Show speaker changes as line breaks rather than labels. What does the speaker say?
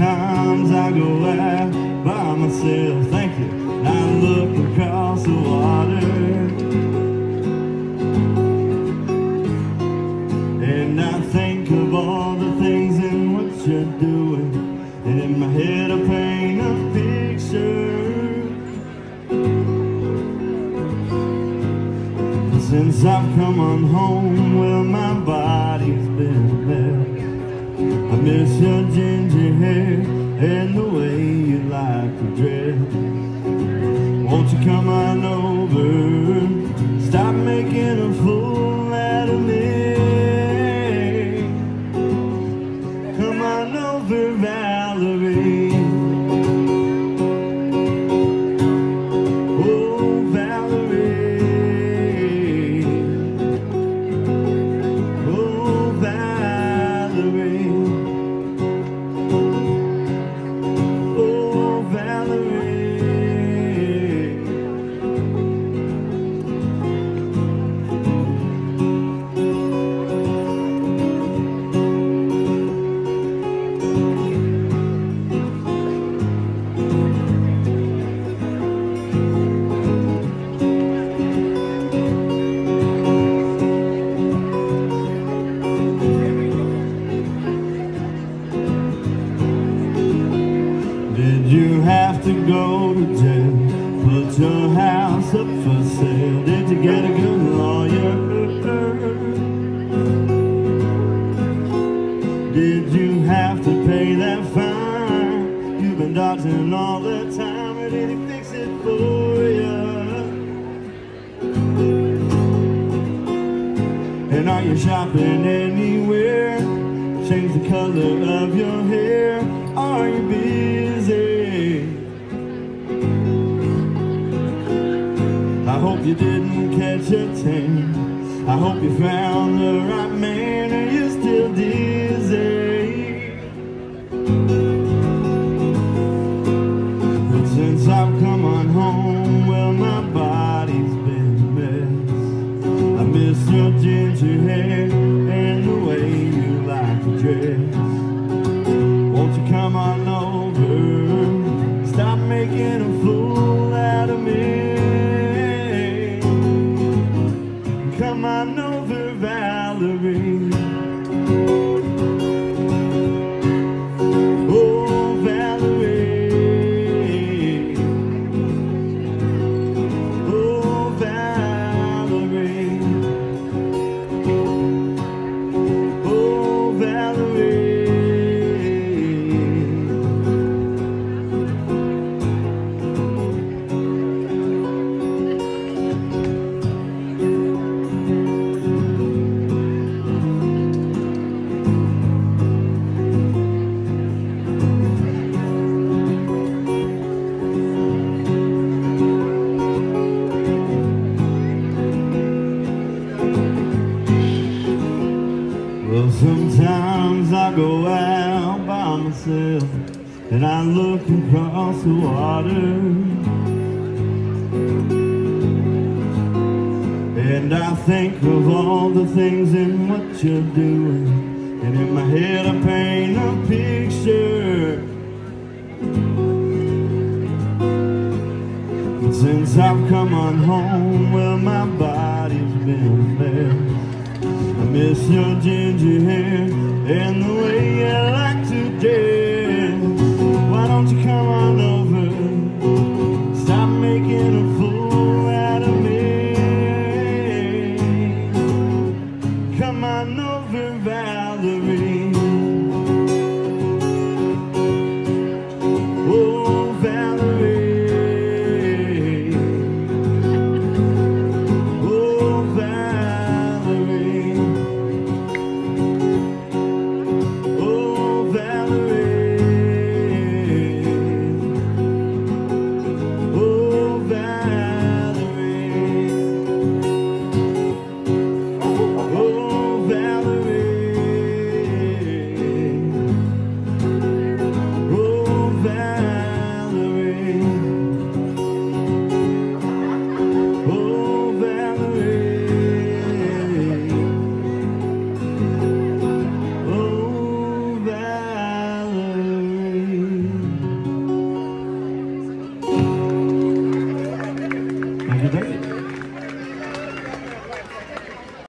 Sometimes I go out by myself, thank you. I look across the water. And I think of all the things in what you're doing. And in my head I paint a picture. Since I've come on home, well my body's been there. I miss your ginger hair and the way you like to dress. Won't you come to go to jail? Put your house up for sale. Did you get a good lawyer? Did you have to pay that fine? You've been dodging all the time, and did he fix it for you? And are you shopping anywhere? Change the color of your hair. Are you busy? I hope you didn't catch a tan. I hope you found the right man. Valerie. And I look across the water. And I think of all the things and what you're doing. And in my head I paint a picture. Since I've come on home, well, my body's been there. I miss your ginger hair and the way you like to dance. Come on